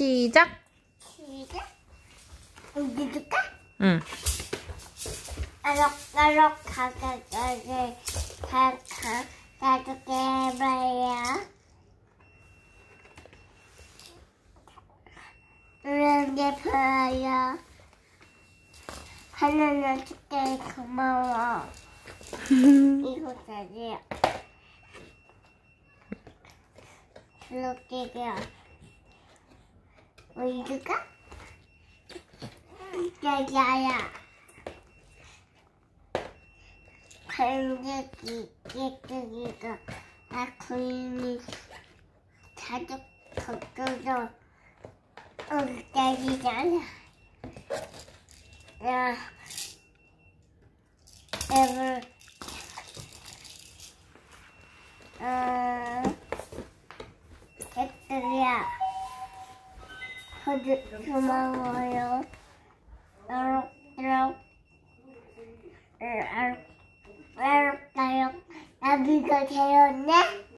시작. 시작. 여기 줄까? 응. 아록아록 가가가게 가가 가족게 해봐야. 이런 게 보여요. 하나는 줄게 고마워. 이거까지요. 이렇게요. 뭐 이거가? 야야야. 관객이 깨끗이가 나 고인이 자주 걷어서 엉따리잖아. 야, 여러분, 어, 깨끗이야. 호주 고마워요. 이렇게, 이렇게, 이렇게, 나비가 되었네?